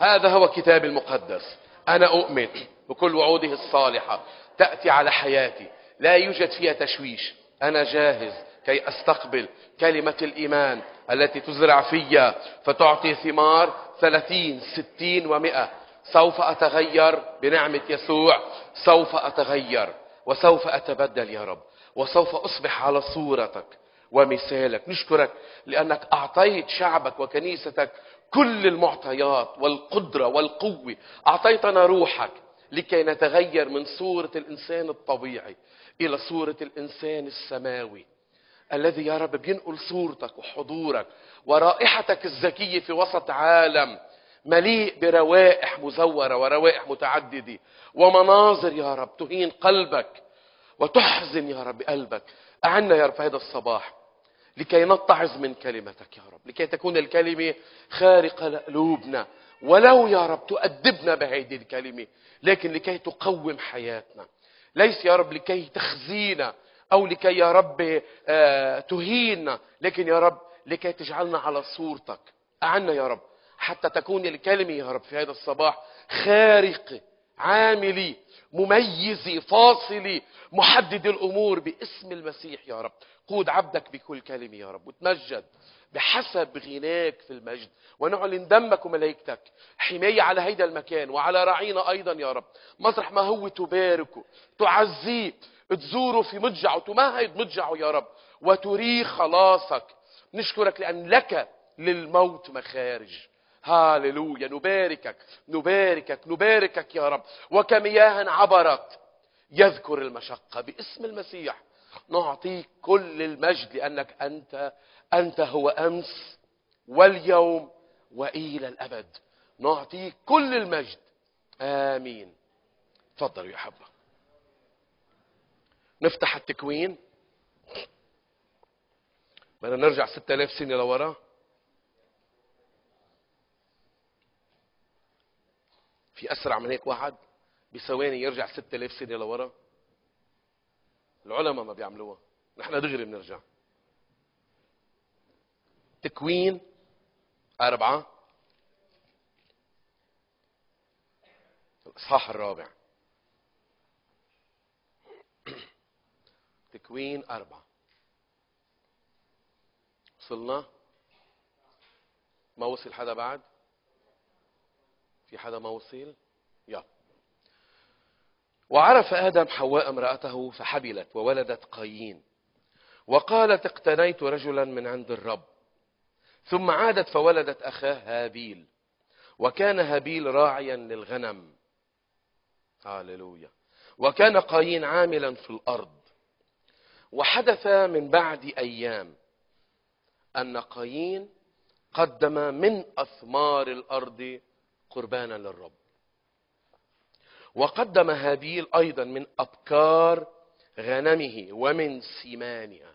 هذا هو كتاب المقدس. أنا أؤمن بكل وعوده الصالحة. تأتي على حياتي. لا يوجد فيها تشويش. أنا جاهز كي أستقبل كلمة الإيمان التي تزرع فيا. فتعطي ثمار ثلاثين ستين ومئة. سوف أتغير بنعمة يسوع. سوف أتغير. وسوف أتبدل يا رب. وسوف أصبح على صورتك ومثالك. نشكرك لأنك أعطيت شعبك وكنيستك كل المعطيات والقدرة والقوة أعطيتنا روحك لكي نتغير من صورة الإنسان الطبيعي إلى صورة الإنسان السماوي. الذي يا رب بينقل صورتك وحضورك ورائحتك الزكية في وسط عالم مليء بروائح مزورة وروائح متعددة. ومناظر يا رب تهين قلبك وتحزن يا رب قلبك. أعنا يا رب هذا الصباح. لكي نتعظ من كلمتك يا رب لكي تكون الكلمة خارقة لقلوبنا. ولو يا رب تؤدبنا بهذه الكلمة لكن لكي تقوم حياتنا. ليس يا رب لكي تخزينا أو لكي يا رب آه، تهيننا لكن يا رب لكي تجعلنا على صورتك. أعنا يا رب حتى تكون الكلمة يا رب في هذا الصباح خارقة عاملي مميزة فاصلة محدد الأمور باسم المسيح يا رب. قود عبدك بكل كلمة يا رب وتمجد بحسب غناك في المجد. ونعلن دمك وملائكتك حماية على هيدا المكان وعلى راعينا أيضا يا رب. مطرح ما هو تباركه تعزيه تزوره في مضجعه تمهد مضجعه يا رب وتريه خلاصك. نشكرك لأن لك للموت مخارج. هاللويا نباركك نباركك نباركك يا رب. وكمياه عبرت يذكر المشقة باسم المسيح. نعطيك كل المجد لأنك أنت أنت هو أمس واليوم وإلى الأبد. نعطيك كل المجد. آمين. تفضلوا يا حبة. نفتح التكوين. بدنا نرجع 6000 سنة لورا. في أسرع من هيك واحد بثواني يرجع 6000 سنة لورا. العلماء ما بيعملوها. نحن دغري بنرجع. تكوين أربعة. الإصحاح الرابع. تكوين أربعة. وصلنا؟ ما وصل حدا بعد؟ في حدا ما وصل؟ وعرف آدم حواء امرأته فحبلت وولدت قايين. وقالت اقتنيت رجلا من عند الرب. ثم عادت فولدت أخاه هابيل. وكان هابيل راعيا للغنم. هاللويا وكان قايين عاملا في الأرض. وحدث من بعد أيام أن قايين قدم من أثمار الأرض قربانا للرب. وقدم هابيل أيضا من أبكار غنمه ومن سمانها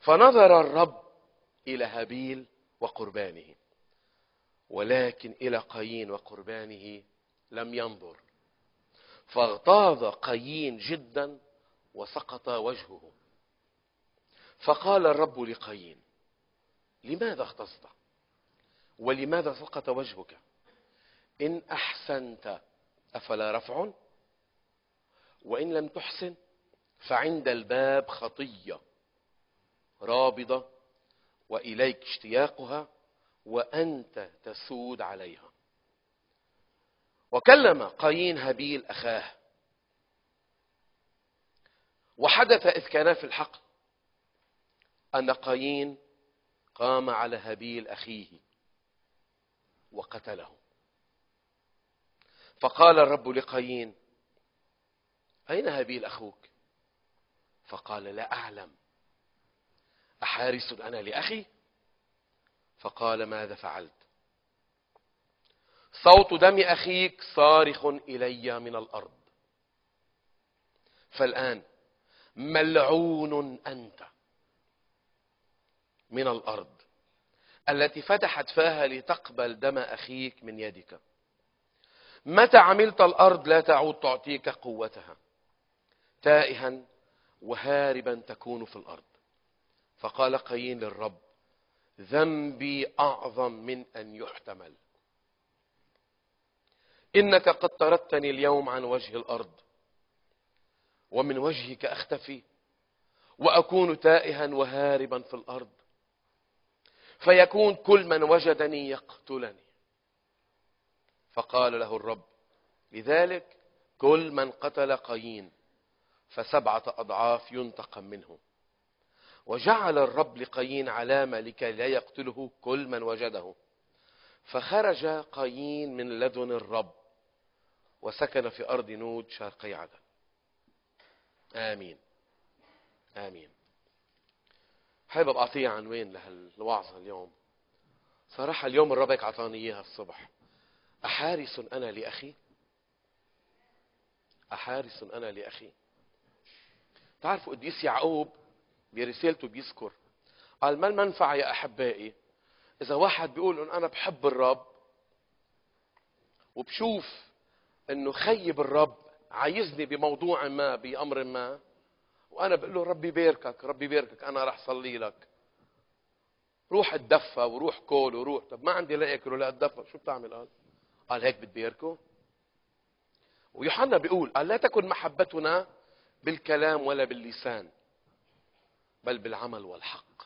فنظر الرب إلى هابيل وقربانه ولكن إلى قايين وقربانه لم ينظر. فاغتاظ قايين جدا وسقط وجهه. فقال الرب لقايين لماذا اغتظت ولماذا سقط وجهك؟ إن أحسنت أفلا رفع وإن لم تحسن فعند الباب خطية رابضة وإليك اشتياقها وأنت تسود عليها. وكلم قايين هابيل أخاه. وحدث إذ كان في الحق أن قايين قام على هابيل أخيه وقتله. فقال الرب لقايين أين هابيل أخوك فقال لا أعلم. أحارس أنا لأخي؟ فقال ماذا فعلت؟ صوت دم أخيك صارخ إلي من الأرض. فالآن ملعون أنت من الأرض التي فتحت فاها لتقبل دم أخيك من يدك. متى عملت الأرض لا تعود تعطيك قوتها؟ تائها وهاربا تكون في الأرض. فقال قايين للرب ذنبي أعظم من أن يحتمل. إنك قد طردتني اليوم عن وجه الأرض ومن وجهك أختفي وأكون تائها وهاربا في الأرض. فيكون كل من وجدني يقتلني. فقال له الرب لذلك كل من قتل قايين فسبعة أضعاف ينتقم منه. وجعل الرب لقايين علامة لكي لا يقتله كل من وجده. فخرج قايين من لدن الرب وسكن في أرض نود شرقي عدن آمين. آمين. حابب أعطيه عنوان لهالوعظة اليوم. صراحة اليوم الرب هيك أعطاني إياها الصبح. أحارس أنا لأخي؟ أحارس أنا لأخي. تعرفوا قديس يعقوب برسالته بيذكر. قال ما المنفعة يا أحبائي إذا واحد بيقول إن أنا بحب الرب وبشوف إنه خيب الرب عايزني بموضوع ما بأمر ما وأنا بقول له ربي يباركك ربي يباركك أنا رح صلي لك. روح اتدفى وروح كول وروح. طب ما عندي لا أكل ولا أتدفى. شو بتعمل؟ قال؟ قال هيك بتباركه ويوحنا بيقول قال لا تكن محبتنا بالكلام ولا باللسان بل بالعمل والحق.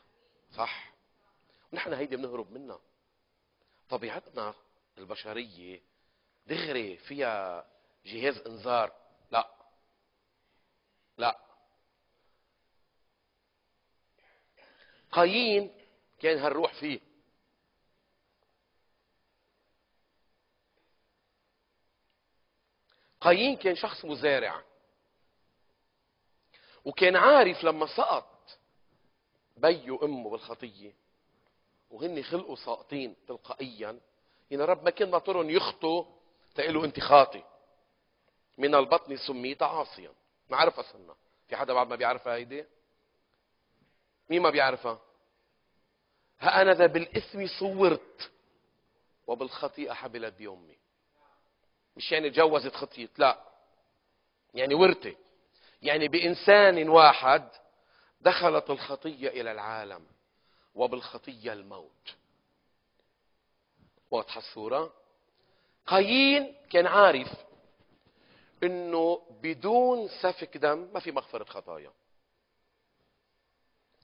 صح؟ ونحن هيدي بنهرب منها. طبيعتنا البشرية دغري فيها جهاز انذار. لا. لا. قايين كان هالروح فيه. قايين كان شخص مزارع. وكان عارف لما سقط بي وامه بالخطية. وهن خلقوا ساقطين تلقائيا. يعني رب ما كان ناطرهم يخطوا تقول انت خاطي. من البطن سميت عاصيا. ما عرفها سنة. في حدا بعد ما بيعرفها هيدي؟ مين ما بيعرفها؟ ها أنا ذا بالإثم صورت. وبالخطيئة حبلت بيومي مش يعني تجوزت خطيت لا. يعني ورثة يعني بإنسان واحد دخلت الخطية إلى العالم وبالخطية الموت. واضحة الصورة؟ قايين كان عارف إنه بدون سفك دم ما في مغفرة خطايا.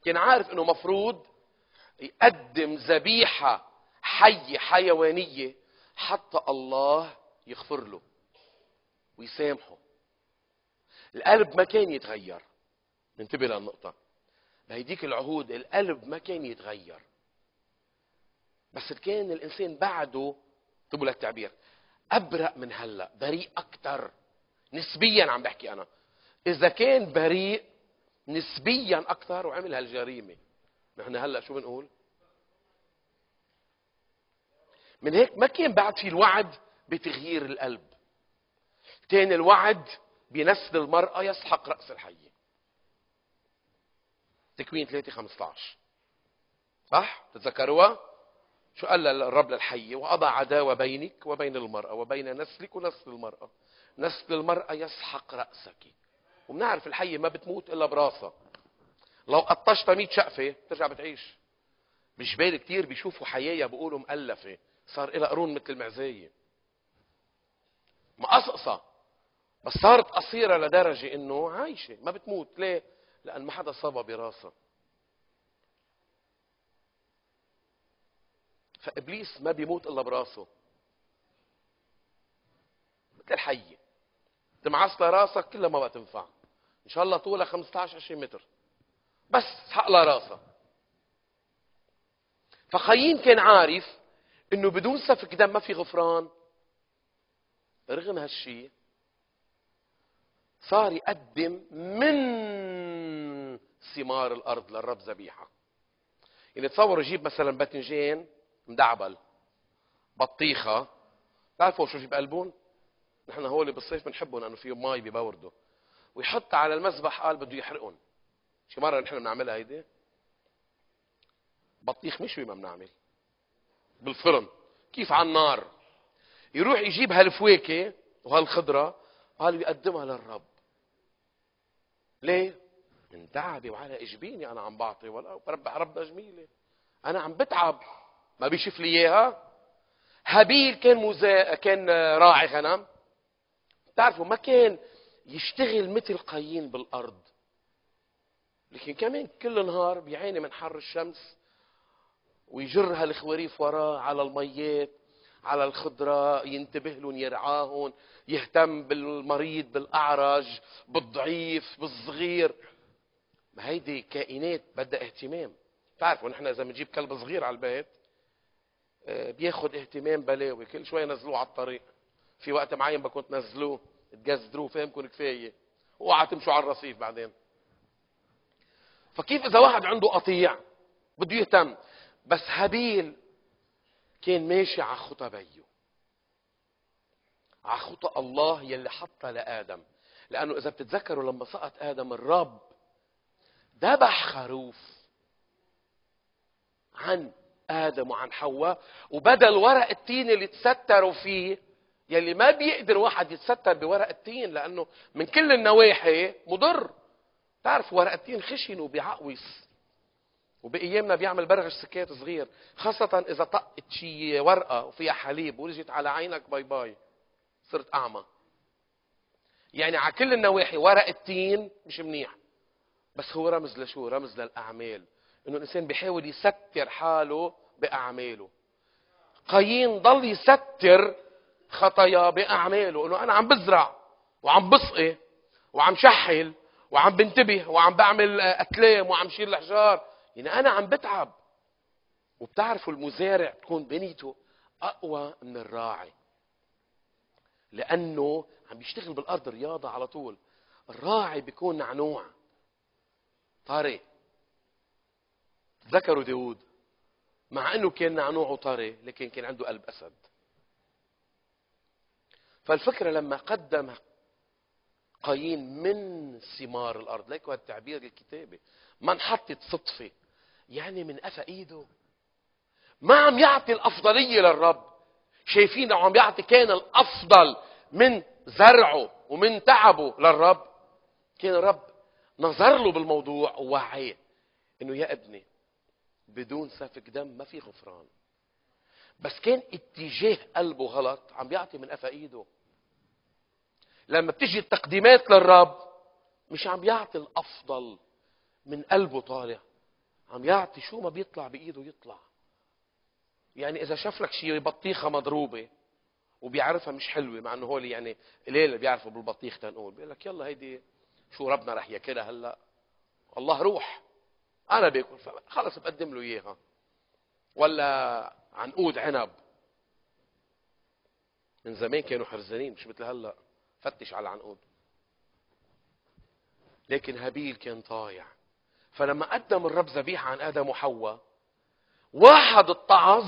كان عارف إنه مفروض يقدم ذبيحة حية حيوانية حتى الله يغفر له ويسامحه. القلب ما كان يتغير. ننتبه للنقطة. بهيديك العهود القلب ما كان يتغير. بس كان الإنسان بعده تبوا للتعبير أبرأ من هلأ بريء أكثر نسبيا عم بحكي أنا. إذا كان بريء نسبيا أكثر وعمل هالجريمة. نحن هلأ شو بنقول؟ من هيك ما كان بعد في الوعد بتغيير القلب. كان الوعد بنسل المرأة يسحق رأس الحية. تكوين 3 15 صح؟ تتذكروها؟ شو قال الرب للحية؟ وأضع عداوة بينك وبين المرأة وبين نسلك ونسل المرأة. نسل المرأة يسحق رأسك. وبنعرف الحية ما بتموت إلا براسها. لو قطشتها 100 شقفة بترجع بتعيش. بجبال كتير بيشوفوا حيايا بيقولوا مؤلفة. صار لها قرون مثل المعزية مقصقصة بس صارت قصيرة لدرجة إنه عايشة ما بتموت. ليه؟ لأن ما حدا صابها براسها. فإبليس ما بيموت إلا براسه. مثل الحية تمعص راسك كلها ما بقى تنفع إن شاء الله طولها 15 20 متر. بس حق لها راسها فخايين كان عارف إنه بدون سفك دم ما في غفران. رغم هالشيء صار يقدم من ثمار الأرض للرب ذبيحة. يعني تصوروا يجيب مثلا باذنجان مدعبل بطيخة. بتعرفوا شو يجيب قلبون نحن هول بالصيف بنحبهم لأنه فيهم مي ببوردوا ويحط على المذبح قال بده يحرقهم. شي مرة نحن بنعملها هيدي؟ بطيخ مشوي ما بنعمل. بالفرن. كيف على النار. يروح يجيب هالفواكه وهالخضرة قال بيقدمها للرب. ليه؟ من تعبي وعلى إجبيني أنا عم بعطي ولا رب ربنا جميلة. أنا عم بتعب. ما بيشوف لي إياها. هابيل كان مزا... كان راعي غنم. تعرفوا ما كان يشتغل مثل قايين بالأرض. لكن كمان كل نهار بيعاني من حر الشمس ويجر هالخواريف وراه على الميات. على الخضراء ينتبه لهم يرعاهم يهتم بالمريض بالأعرج بالضعيف بالصغير. ما هيدي كائنات بدها اهتمام. بتعرفوا نحن إذا بنجيب كلب صغير على البيت آه، بياخد اهتمام بلاوي. كل شوي نزلوه على الطريق. في وقت معين بدكم تنزلوه تجزدروه فهمكم كفاية. اوعى تمشوا على الرصيف بعدين. فكيف إذا واحد عنده قطيع بده يهتم؟ بس هابيل كان ماشي على خطى بيه على خطى الله يلي حطها لآدم. لأنه إذا بتتذكروا لما سقط آدم الرب ذبح خروف عن آدم وعن حواء وبدل ورق التين اللي تستروا فيه يلي ما بيقدر واحد يتستر بورق التين لأنه من كل النواحي مضر. تعرف ورق التين خشن وبيعقص. وبأيامنا بيعمل برغش سكات صغير خاصة إذا طقت شي ورقة وفيها حليب ورجت على عينك bye bye صرت أعمى. يعني على كل النواحي ورق التين مش منيح بس هو رمز لشو؟ رمز للأعمال إنه الإنسان بيحاول يستر حاله بأعماله. قايين ضل يستر خطايا بأعماله إنه أنا عم بزرع وعم بسقي وعم شحل وعم بنتبه وعم بعمل أتلام وعم شيل الحجار. يعني أنا عم بتعب. وبتعرفوا المزارع تكون بنيته أقوى من الراعي. لأنه عم يشتغل بالأرض رياضة على طول. الراعي بيكون نعنوع. طري ذكروا داود مع أنه كان نعنوعه طري لكن كان عنده قلب أسد. فالفكرة لما قدم قايين من ثمار الأرض ليك هو التعبير الكتابي. ما انحطت صدفة. يعني من قفا ايده. ما عم يعطي الافضلية للرب. شايفين لو عم يعطي كان الافضل من زرعه ومن تعبه للرب. كان الرب نظر له بالموضوع ووعيه إنه يا ابني بدون سفك دم ما في غفران. بس كان اتجاه قلبه غلط عم بيعطي من قفا ايده. لما بتجي التقديمات للرب مش عم يعطي الافضل من قلبه طالع. عم يعطي شو ما بيطلع بإيده يطلع. يعني إذا شاف لك شيء بطيخة مضروبة وبيعرفها مش حلوة مع إنه هول يعني قليل بيعرفوا بالبطيخ تنقول بيقول لك يلا هيدي شو ربنا رح ياكلها هلأ؟ الله روح. أنا باكل خلص بقدم له إياها. ولا عنقود عنب. من زمان كانوا حرزانين مش مثل هلأ. فتش على العنقود. لكن هابيل كان طايع. فلما قدم الرب ذبيحة عن آدم وحواء واحد اتعظ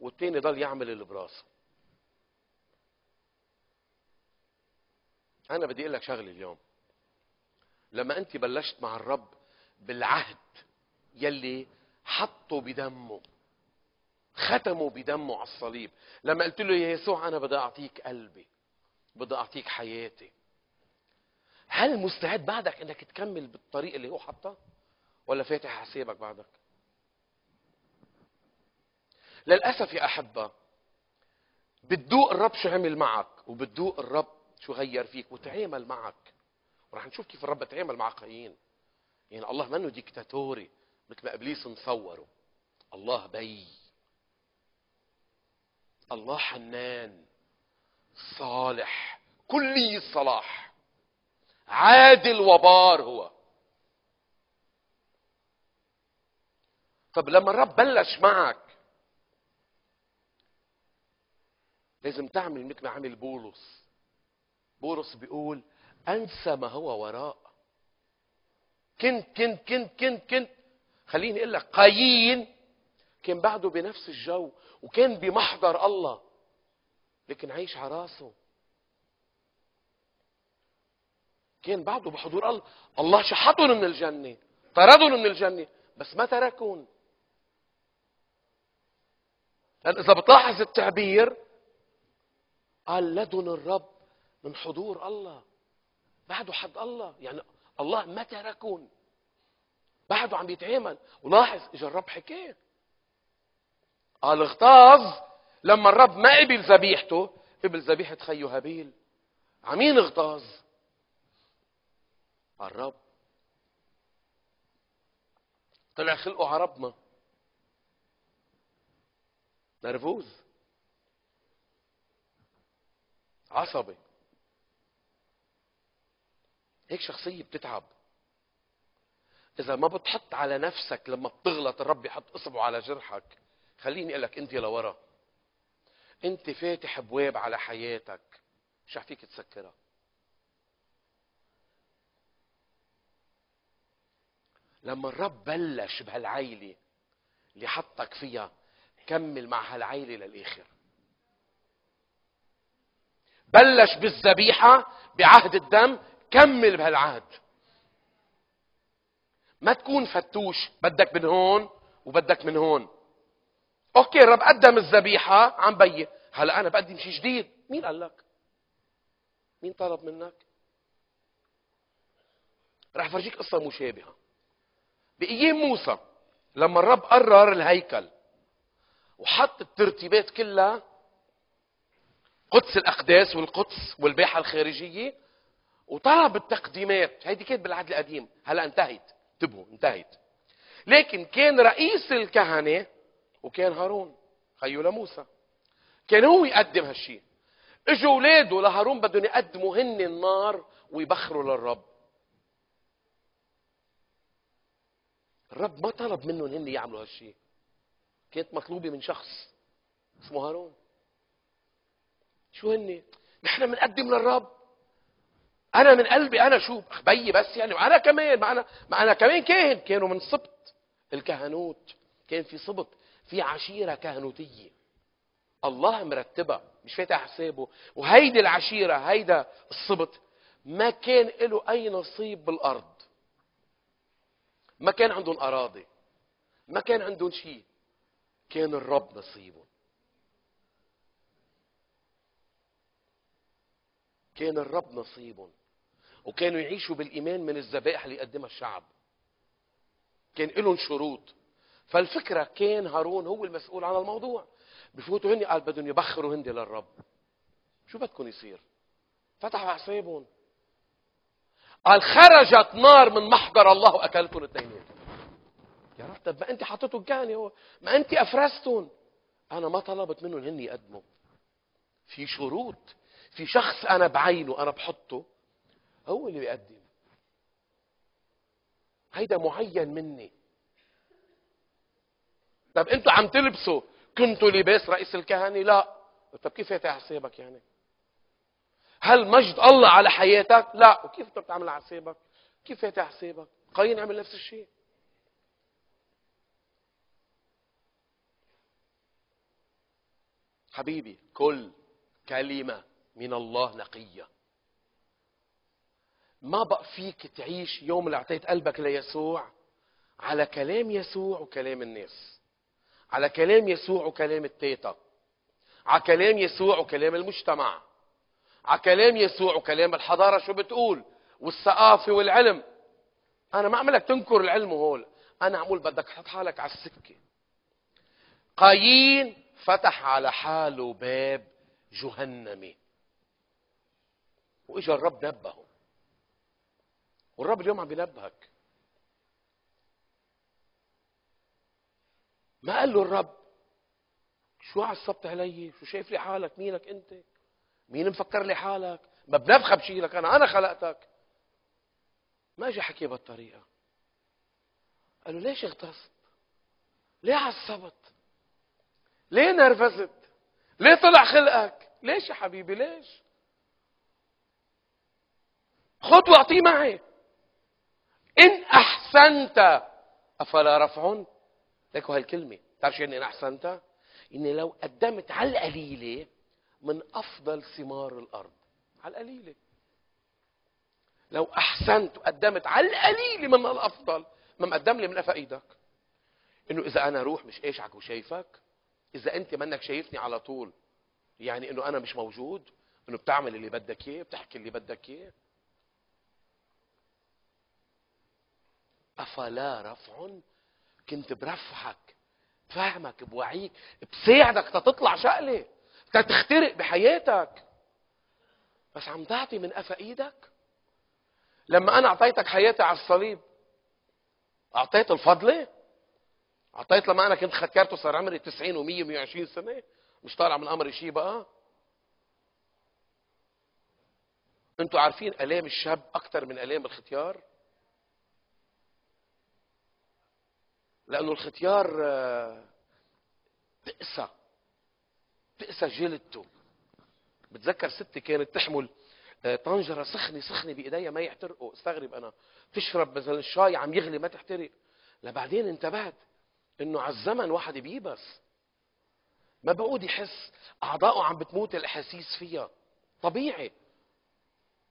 والتاني ضل يعمل اللي براسه. أنا بدي أقول لك شغلة اليوم. لما أنت بلشت مع الرب بالعهد يلي حطه بدمه ختمه بدمه على الصليب لما قلت له يا يسوع أنا بدي أعطيك قلبي بدي أعطيك حياتي هل مستعد بعدك انك تكمل بالطريق اللي هو حطه ولا فاتح حسابك بعدك؟ للأسف يا أحبة بتدوق الرب شو عمل معك وبتدوق الرب شو غير فيك وتعامل معك. ورح نشوف كيف الرب تعامل مع قايين. يعني الله منه ديكتاتوري مثل ما إبليس مصوره. الله بي. الله حنان صالح كلي الصلاح. عادل وبار هو. طب لما الرب بلش معك لازم تعمل مثل ما عمل بولس. بولس بيقول أنسى ما هو وراء. كنت كنت كنت كنت كنت خليني أقول لك قايين. كان بعده بنفس الجو وكان بمحضر الله لكن عايش على راسه. كان بعده بحضور الله. الله شحطهم من الجنة طردهم من الجنة بس ما تركون لأن إذا بتلاحظ التعبير قال لدن الرب من حضور الله. بعده حد الله. يعني الله ما تركون بعده عم يتعامل. ولاحظ اجى الرب حكاه قال اغتاظ. لما الرب ما قبل ذبيحته قبل ذبيحة خيه هابيل عمين اغتاظ؟ الرب. طلع خلقه عربنا نرفوز. عصبي. هيك شخصية بتتعب. إذا ما بتحط على نفسك لما بتغلط الرب يحط إصبعه على جرحك خليني أقول لك أنت لورا. أنت فاتح أبواب على حياتك. مش فيك تسكرها. لما الرب بلش بهالعيلة اللي حطك فيها كمل مع هالعيلة للآخر. بلش بالذبيحة بعهد الدم كمل بهالعهد. ما تكون فتوش بدك من هون وبدك من هون. okay الرب قدم الذبيحة عم بي هلا أنا بقدم شيء جديد. مين قال لك؟ مين طلب منك؟ رح فرجيك قصة مشابهة. بأيام موسى؟ لما الرب قرر الهيكل وحط الترتيبات كلها قدس الأقداس والقدس والباحة الخارجية وطلب التقديمات هيدي كانت بالعهد القديم. هلا انتهت. انتبهوا انتهت. لكن كان رئيس الكهنة وكان هارون. خيو لموسى. كان هو يقدم هالشيء اجوا اولاده لهارون بدهم يقدموا هن النار ويبخروا للرب. الرب ما طلب منهم هن يعملوا هالشيء. كانت مطلوبة من شخص اسمه هارون. شو هن نحن بنقدم للرب. أنا من قلبي أنا شو؟ بي بس يعني. وأنا كمان ما أنا ما أنا كمان كاهن. كانوا من سبط الكهنوت. كان في سبط. في عشيرة كهنوتية. الله مرتبها. مش فاتح حسابه. وهيدي العشيرة هيدا السبط ما كان له أي نصيب بالأرض. ما كان عندهم أراضي ما كان عندهم شيء كان الرب نصيبهم. كان الرب نصيبهم. وكانوا يعيشوا بالإيمان من الذبائح اللي يقدمها الشعب. كان لهم شروط. فالفكرة كان هارون هو المسؤول عن الموضوع. بفوتوا هني قال بدهم يبخروا هندي للرب. شو بدكم يصير؟ فتحوا حسابهم قال خرجت نار من محضر الله واكلتهم الاثنين يا رب طب ما أنت حطيتوا الكهنه ما أنت افرستهم أنا ما طلبت منهم هن يقدموا في شروط في شخص أنا بعينه أنا بحطه. هو اللي بيقدم. هيدا معين مني. طب أنتوا عم تلبسوا. كنتوا لباس رئيس الكهنة؟ لا. طب كيف فاتح حسابك يعني؟ هل مجد الله على حياتك؟ لا. وكيف انت بتعمل على حسابك كيف فاتح حسابك قايين عمل نفس الشيء. حبيبي كل كلمة من الله نقية. ما بقى فيك تعيش يوم اللي اعطيت قلبك ليسوع على كلام يسوع وكلام الناس على كلام يسوع وكلام التيتا على كلام يسوع وكلام المجتمع. على كلام يسوع وكلام الحضارة شو بتقول؟ والثقافة والعلم. أنا ما عملك تنكر العلم وهول أنا عمول بدك تحط حالك على السكة. قايين فتح على حاله باب جهنمي وإجا الرب نبهه. والرب اليوم عم بينبهك ما قال له الرب شو عصبت علي؟ شو شايف لي حالك؟ مينك أنت؟ مين مفكر لي حالك؟ ما بنفخ بشيلك أنا أنا خلقتك. ما اجى حكي بهالطريقة. قال له ليش اغتصت ليه عصبت؟ ليه نرفزت؟ ليه طلع خلقك؟ ليش يا حبيبي؟ ليش؟ خد واعطيه معي. إن أحسنت أفلا رفع لك هالكلمة. تعرف شو يعني إن أحسنت؟ إني لو قدمت على القليلة من أفضل ثمار الأرض. على القليلة. لو أحسنت وقدمت على القليلة من الأفضل. ما مقدم لي من قفا إيدك. إنه إذا أنا روح مش إيشعك وشايفك إذا أنت منك شايفني على طول يعني إنه أنا مش موجود. إنه بتعمل اللي بدك إياه بتحكي اللي بدك إياه. أفلا رفع كنت برفعك بفهمك بوعيك بساعدك تطلع شقلة تخترق بحياتك. بس عم تعطي من قفا إيدك؟ لما أنا أعطيتك حياتي على الصليب أعطيت الفضله أعطيت لما أنا كنت خكرته صار عمري 90 و100 120 سنة. مش طالع من امري شيء بقى. أنتوا عارفين ألام الشاب أكثر من ألام الختيار؟ لأنه الختيار آه، تقسى جلدته بتذكر ستي كانت تحمل آه، طنجرة سخنة سخنة بايديها ما يحترقوا استغرب أنا. تشرب مثلا الشاي عم يغلي ما تحترق. لبعدين انتبهت إنه على الزمن واحد بيبس ما بعود يحس اعضائه عم بتموت الأحاسيس فيها. طبيعي.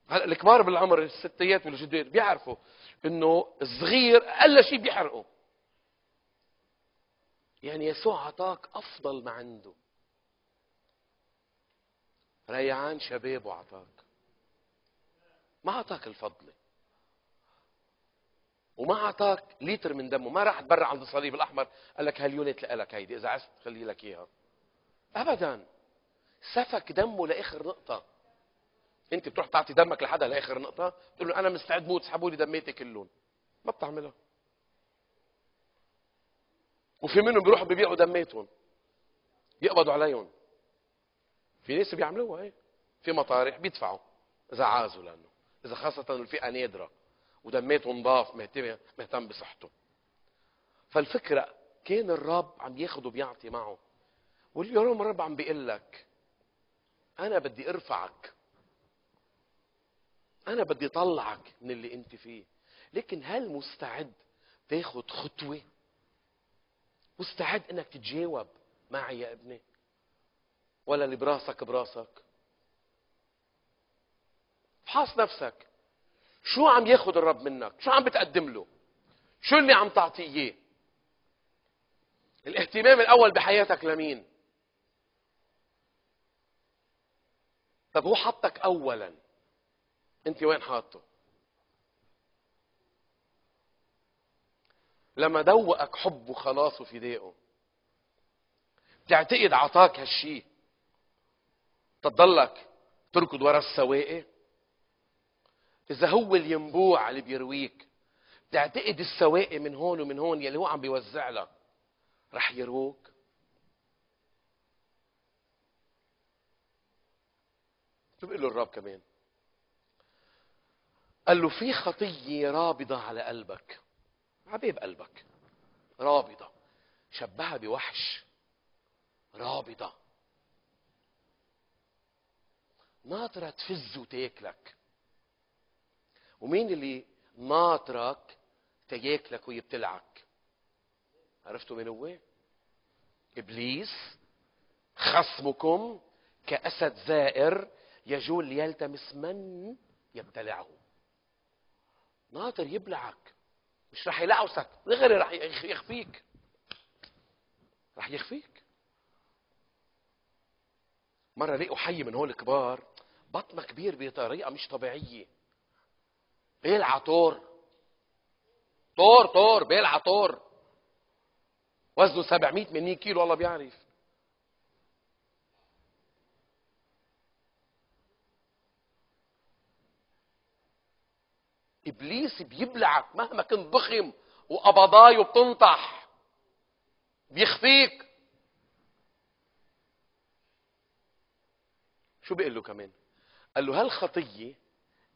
هلأ الكبار بالعمر الستيات والجدات بيعرفوا إنه الصغير أقل شيء بيحرقه. يعني يسوع عطاك أفضل ما عنده. ريعان شبابه عطاك ما عطاك الفضله وما اعطاك لتر من دمه. ما راح تبرع عند الصليب الأحمر. قال لك هاليونت لك هيدي؟ إذا عزت خلي لك إياها. ابدا. سفك دمه لآخر نقطة. أنت بتروح تعطي دمك لحدا لآخر نقطة؟ تقول له أنا مستعد موت اسحبوا لي دميتي كلهم ما بتعملها. وفي منهم بيروحوا بيبيعوا دميتهم. يقبضوا عليهم. في ناس بيعملوها هيك في مطارح بيدفعوا إذا عازوا لأنه إذا خاصة الفئة نادرة ودميته نضاف مهتم مهتم بصحته. فالفكرة كان الرب عم ياخذ وبيعطي معه واليوم الرب عم بيقول لك أنا بدي أرفعك. أنا بدي اطلعك من اللي أنت فيه. لكن هل مستعد تاخذ خطوة؟ مستعد إنك تتجاوب معي يا ابني؟ ولا اللي براسك براسك. فحاص نفسك. شو عم ياخذ الرب منك؟ شو عم بتقدم له؟ شو اللي عم تعطيه إياه؟ الاهتمام الأول بحياتك لمين؟ طب هو حطك اولا. أنت وين حاطه؟ لما دوقك حب وخلاص وفدائه. بتعتقد عطاك هالشي. تضلك تركض ورا السواقي إذا هو الينبوع اللي بيرويك تعتقد السواقي من هون ومن هون يلي هو عم بيوزع لك رح يروك؟ شو بيقول له الرب كمان؟ قال له في خطية رابضة على قلبك. عبيب قلبك. رابضة. شبهها بوحش. رابضة. ناطرة تفز وتاكلك. ومين اللي ناطرك تياكلك ويبتلعك عرفتوا مين هو؟ إبليس. خصمكم كأسد زائر يجول ليلتمس من يبتلعه. ناطر يبلعك. مش رح يلعوسك دغري رح يخفيك. رح يخفيك. مرة لقوا حي من هول الكبار بطنه كبير بطريقة مش طبيعية. بيلعى طور. طور طور بيلعى طور. وزنه 700 800 كيلو والله بيعرف. إبليس بيبلعك مهما كنت ضخم وقبضايه بتنطح بيخفيك. شو بيقول له كمان؟ قال له هالخطية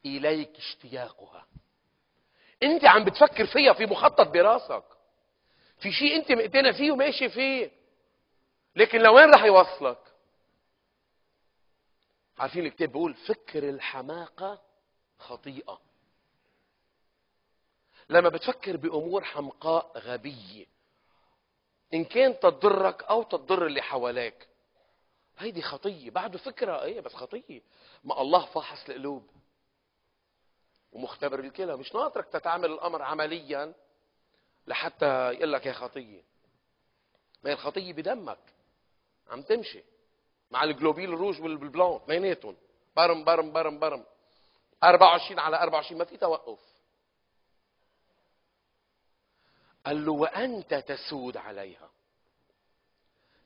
إليك اشتياقها. أنت عم بتفكر فيها في مخطط براسك. في شيء أنت مقتنع فيه وماشي فيه. لكن لوين رح يوصلك؟ عارفين الكتاب بيقول؟ فكر الحماقة خطيئة. لما بتفكر بأمور حمقاء غبية إن كان تضرك أو تضر اللي حواليك هيدي خطية بعده فكرة إيه بس خطية. ما الله فاحص القلوب ومختبر الكلى مش ناطرك تتعامل الأمر عمليا لحتى يقول لك يا خطية. ما هي الخطية بدمك. عم تمشي مع الجلوبيل الروج والبلون بيناتهم برم برم برم برم. 24 على 24 ما في توقف. قال له وأنت تسود عليها.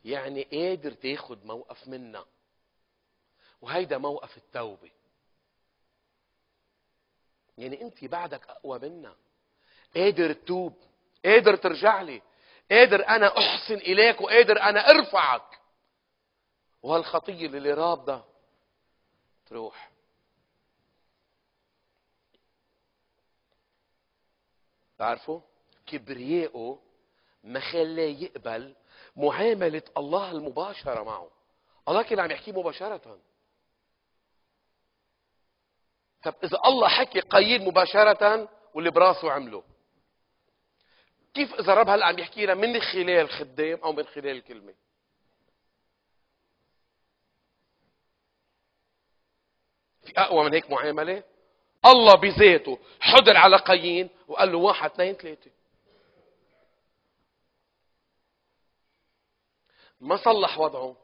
يعني قادر تاخد موقف منا. وهيدا موقف التوبة. يعني انت بعدك أقوى منا. قادر تتوب. قادر ترجع لي. قادر أنا أحسن إليك وقادر أنا أرفعك. وهالخطية اللي رابضة تروح. تعرفوا كبريائه ما خلاه يقبل معاملة الله المباشرة معه. الله كان عم يحكي مباشرة. طب إذا الله حكي قايين مباشرة واللي براسه عمله. كيف إذا رب هلا عم يحكي لنا من خلال خدام أو من خلال الكلمة؟ في أقوى من هيك معاملة؟ الله بذاته حضر على قايين وقال له واحد اثنين ثلاثة. ما صلح وضعه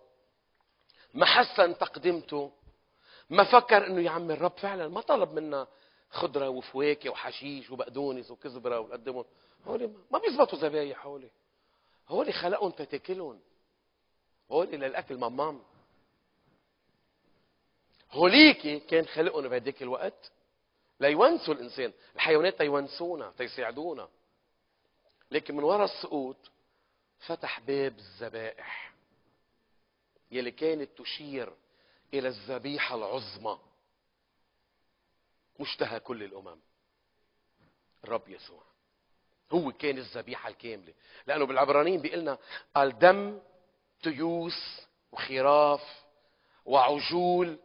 ما حسن تقدمته ما فكر إنه يا عم الرب فعلا ما طلب منا خضرة وفواكه وحشيش وبقدونس وكزبرة ونقدمهم هول ما بيزبطوا ذبايح هول هول خلقهم تتاكلهم هول للاكل ممام. هوليكي كان خلقهم بهديك الوقت ليونسوا الإنسان. الحيوانات تيونسونا تيساعدونا لكن من وراء السقوط فتح باب الذبائح يلي كانت تشير إلى الذبيحة العظمى. مشتهى كل الأمم. الرب يسوع. هو كان الذبيحة الكاملة. لأنه بالعبرانيين بيقول لنا قال دم تيوس وخراف وعجول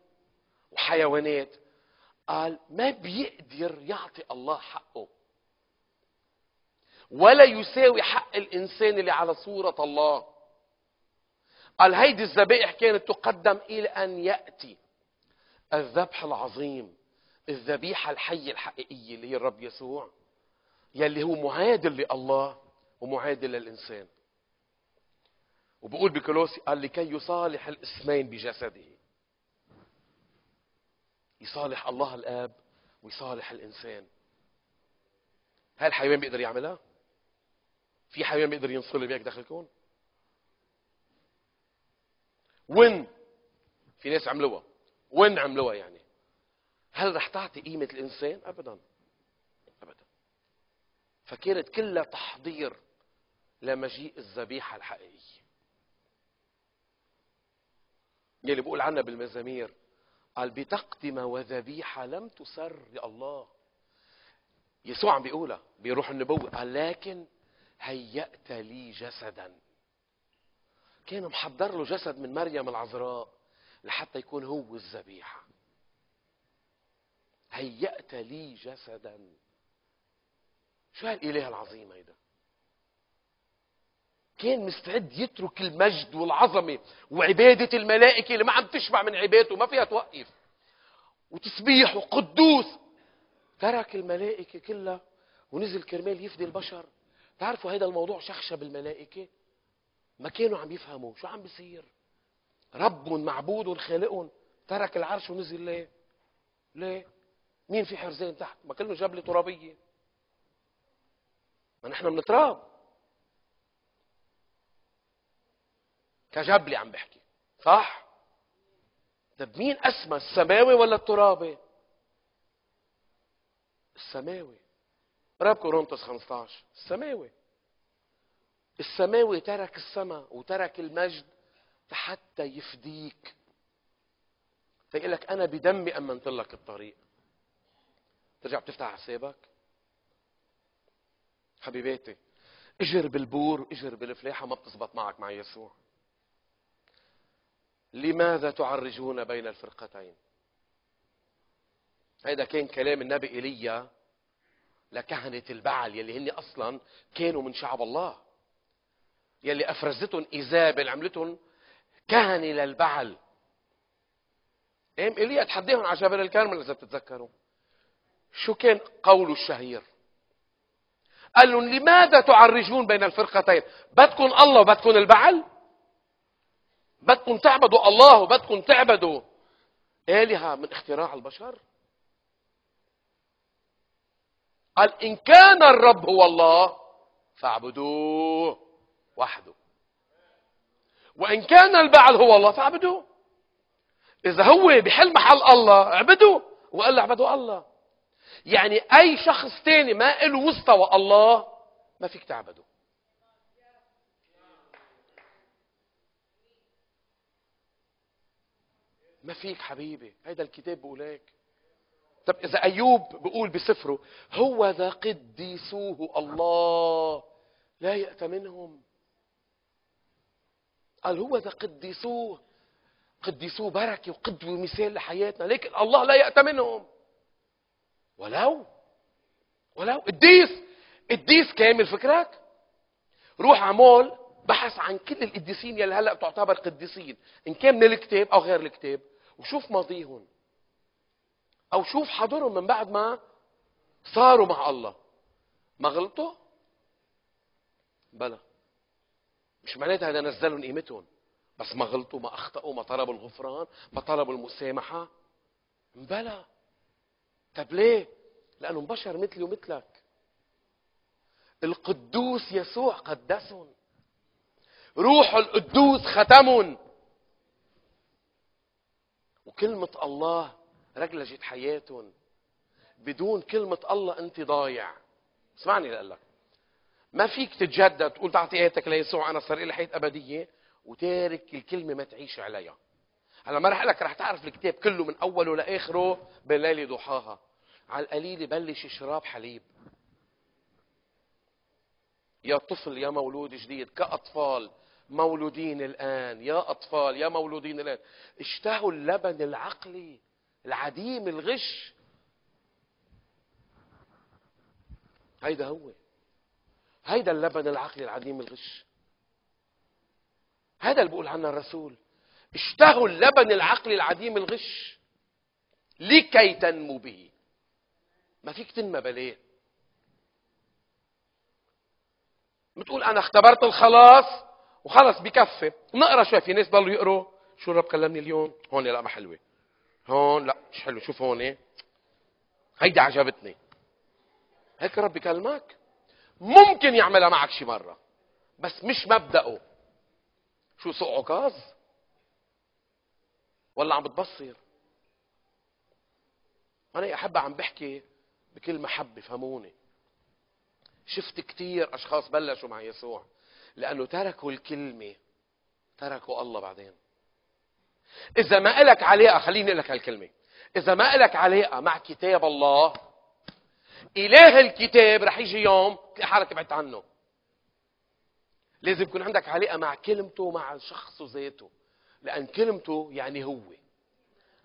وحيوانات. قال ما بيقدر يعطي الله حقه. ولا يساوي حق الإنسان اللي على صورة الله. قال هيدي الذبائح كانت تقدم إلى أن يأتي الذبح العظيم الذبيحة الحية الحقيقية اللي هي الرب يسوع يلي هو معادل لله ومعادل للإنسان. وبقول بكولوسي قال لكي يصالح الاسمين بجسده. يصالح الله الآب ويصالح الإنسان. هل الحيوان بيقدر يعملها؟ في حيوان بيقدر ينصلب هيك داخل الكون؟ وين؟ في ناس عملوها. وين عملوها يعني؟ هل رح تعطي قيمة الإنسان؟ أبدا. أبدا. فكانت كلها تحضير لمجيء الذبيحة الحقيقية. يلي بقول عنها بالمزامير. قال بتقدم وذبيحة لم تسر يا الله. يسوع عم بيقولها بروح النبوة. قال لكن هيأت لي جسدا. كان محضر له جسد من مريم العذراء لحتى يكون هو الذبيحة. هيأت لي جسدا. شو هالإله العظيم هيدا؟ كان مستعد يترك المجد والعظمة وعبادة الملائكة اللي ما عم تشبع من عبادته ما فيها توقف وتسبيح وقدوس. ترك الملائكة كلها ونزل كرمال يفدي البشر. تعرفوا هذا الموضوع شخشب الملائكة؟ ما كانوا عم يفهموا. شو عم بيصير؟ رب معبود خالق. ترك العرش ونزل ليه؟ ليه؟ مين في حرزين تحت؟ ما كله جبلة ترابية. ما نحن من تراب كجبلة عم بحكي. صح؟ طب مين أسمى؟ السماوي ولا الترابي؟ السماوي. رب كورنثوس 15 السماوي. السماوي ترك السماء وترك المجد حتى يفديك. فيقول لك أنا بدمي امنت لك الطريق. ترجع بتفتح حسابك. حبيباتي اجر بالبور اجر بالفلاحة ما بتزبط معك مع يسوع. لماذا تعرجون بين الفرقتين؟ هذا كان كلام النبي إيليا لكهنة البعل يلي هن أصلا كانوا من شعب الله. يلي أفرزتهم إيزابل عملتهم كهنة للبعل. إيم إيليا تحديهم على جبل الكرمل إذا بتتذكروا. شو كان قوله الشهير؟ قال لهم لماذا تعرجون بين الفرقتين؟ بدكم الله وبدكم البعل؟ بدكم تعبدوا الله وبدكم تعبدوا. آلهة من اختراع البشر. قال إن كان الرب هو الله فاعبدوه وحده. وإن كان البعل هو الله فاعبدوه. إذا هو بحل محل الله اعبدوه. وقال اعبدوا الله. يعني أي شخص تاني ما له مستوى الله ما فيك تعبده. ما فيك حبيبي. هيدا الكتاب بيقول هيك. طب إذا أيوب بيقول بسفره هو ذا قديسوه الله. لا يأت منهم. قال هو ذا قديسوه. قديسوه بركة وقدوة ومثال لحياتنا. لكن الله لا يأت منهم. ولو ولو. قديس قديس كامل فكرك؟ روح عمول بحث عن كل القديسين يلي هلأ تعتبر قديسين إن كان من الكتاب أو غير الكتاب وشوف ماضيهم. أو شوف حضورهم من بعد ما صاروا مع الله. ما غلطوا؟ بلى. مش معناتها هذا نزلهم قيمتهم بس ما غلطوا ما أخطأوا ما طلبوا الغفران ما طلبوا المسامحة. بلى. طب ليه؟ لأنهم بشر مثلي ومثلك. القدوس يسوع قدسهم. روح القدوس ختمهم. وكلمة الله رجلجت حياتهم بدون كلمة الله أنت ضايع. اسمعني لك. ما فيك تتجدد تقول تعطي ايتك ليسوع أنا صار لي حياة أبدية. وتارك الكلمة ما تعيش عليها. هلا ما رح لك رح تعرف الكتاب كله من أوله لآخره بالليل ضحاها. على القليل بلش شراب حليب. يا طفل يا مولود جديد كأطفال مولودين الآن. يا أطفال يا مولودين الآن. اشتهوا اللبن العقلي. العديم الغش. هيدا هو. هيدا اللبن العقلي العديم الغش. هذا اللي بيقول عنه الرسول. اشتهوا اللبن العقلي العديم الغش. لكي تنمو به. ما فيك تنمى بليه بتقول أنا اختبرت الخلاص وخلص بكفي. نقرأ شوي في ناس ضلوا يقروا. شو الرب كلمني اليوم؟ هون لا ما حلوة. هون؟ لا مش حلو. شوف هون هيدي عجبتني. هيك الرب بكلمك ممكن يعملها معك شي مرة بس مش مبدأه. شو سوق عكاظ ولا عم بتبصر. أنا أحب عم بحكي بكل محبة فهموني شفت كثير أشخاص بلشوا مع يسوع لأنه تركوا الكلمة تركوا الله بعدين. إذا ما إلك علاقة خليني أقول لك هالكلمة. إذا ما إلك علاقة مع كتاب الله إله الكتاب رح يجي يوم تلاقي حالك بعدت عنه. لازم يكون عندك علاقة مع كلمته مع شخصه ذاته لأن كلمته يعني هو.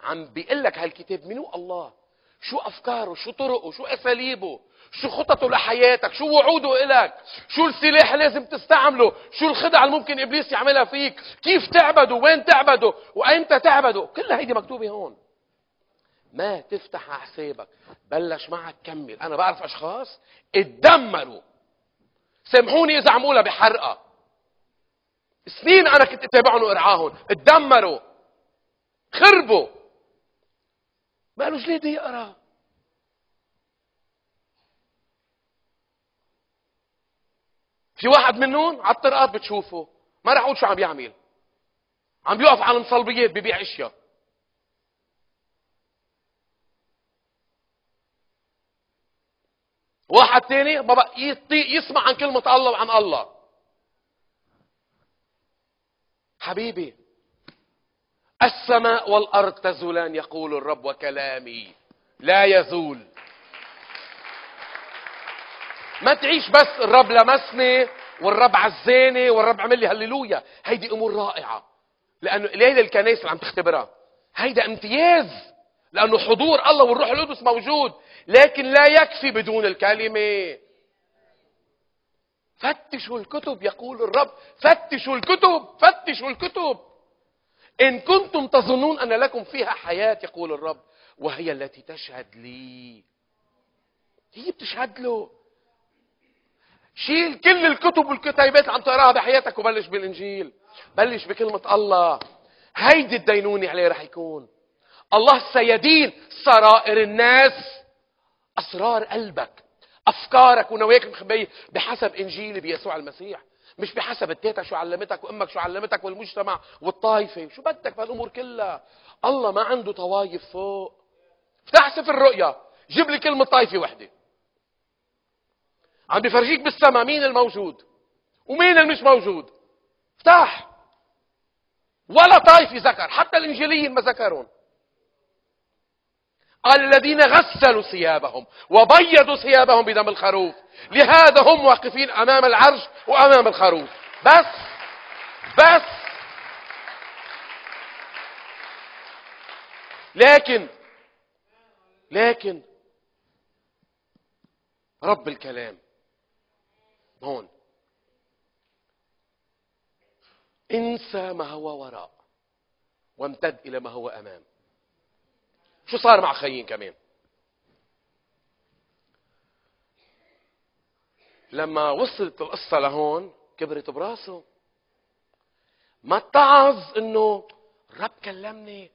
عم بيقول لك هالكتاب منو؟ الله. شو أفكاره؟ شو طرقه؟ شو أساليبه؟ شو خططه لحياتك؟ شو وعوده إلك؟ شو السلاح لازم تستعمله؟ شو الخدعة اللي ممكن إبليس يعملها فيك؟ كيف تعبده؟ وين تعبده؟ وأنت تعبده؟ كل هيدي مكتوبة هون. ما تفتح على حسابك. بلش معك كمل. أنا بعرف أشخاص اتدمروا. سامحوني إذا عمولها بحرقة. سنين أنا كنت أتابعهم وأرعاهم. اتدمروا. خربوا. ما ليه بده يقرا في واحد منهم على الطرقات بتشوفه. ما رح أقول شو عم يعمل عم بيقف على المصلبيات ببيع أشياء. واحد تاني ما بقى يسمع عن كلمة الله وعن الله. حبيبي السماء والأرض تزولان يقول الرب وكلامي لا يزول. ما تعيش بس الرب لمسني والرب عزاني والرب عمل لي هللويا. هيدي أمور رائعة. لأنه هيدي الكنائس اللي عم تختبرها. هيدا امتياز. لأنه حضور الله والروح القدس موجود. لكن لا يكفي بدون الكلمة. فتشوا الكتب يقول الرب. فتشوا الكتب فتشوا الكتب. إن كنتم تظنون أن لكم فيها حياة يقول الرب. وهي التي تشهد لي. هي بتشهد له. شيل كل الكتب والكتيبات اللي عم تقراها بحياتك وبلش بالإنجيل. بلش بكلمة الله. هيدي الدينونة عليه رح يكون. الله سيدين سرائر الناس. أسرار قلبك. أفكارك ونواياك المخبية بحسب إنجيل بيسوع المسيح. مش بحسب التيتا شو علمتك وأمك شو علمتك والمجتمع والطائفه شو بدك بهالأمور كلها؟ الله ما عنده طوايف فوق. افتح سفر الرؤيا. جيب لي كلمة طائفه وحدة. عم بفرجيك بالسماء مين الموجود؟ ومين المش موجود؟ افتح! ولا طائفه ذكر حتى الإنجيليين ما ذكرون قال الذين غسلوا ثيابهم وبيضوا ثيابهم بدم الخروف لهذا هم واقفين أمام العرش وأمام الخروف. بس! بس! لكن لكن رب الكلام. هون. انسى ما هو وراء وامتد إلى ما هو أمام. شو صار مع خيين كمان؟ لما وصلت القصة لهون كبرت براسه. ما اتعظ إنه الرب كلمني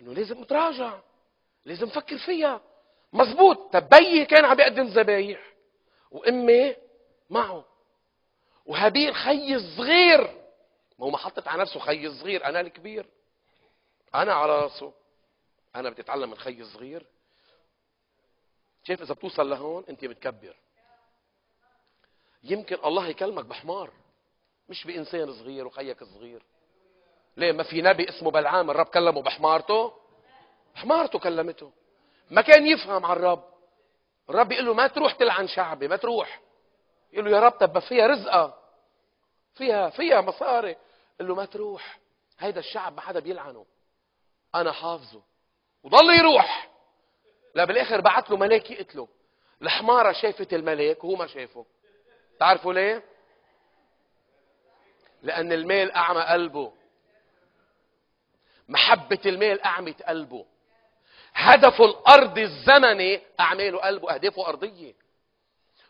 إنه لازم أتراجع لازم أفكر فيها. مزبوط تبيي كان عم بيقدم ذبايح وأمي معه. وهابيل خي الصغير ما هو ما حطت على نفسه خي الصغير أنا الكبير. أنا على راسه. أنا بدي أتعلم من خي الصغير شايف إذا بتوصل لهون أنت متكبر. يمكن الله يكلمك بحمار. مش بإنسان صغير وخيك صغير. ليه؟ ما في نبي اسمه بلعام الرب كلمه بحمارته. حمارته كلمته. ما كان يفهم على الرب. الرب يقول له ما تروح تلعن شعبي ما تروح. يقول له يا رب طب فيها رزقة فيها فيها مصاري. قال له ما تروح هيدا الشعب ما حدا بيلعنه. أنا حافظه. وضل يروح. لا بالآخر بعت له ملاك يقتله. الحمارة شافت الملاك وهو ما شافه. تعرفوا ليه؟ لأن المال أعمى قلبه. محبة المال أعمت قلبه. هدفه الارضي الزمني أعماله قلبه أهدافه أرضية.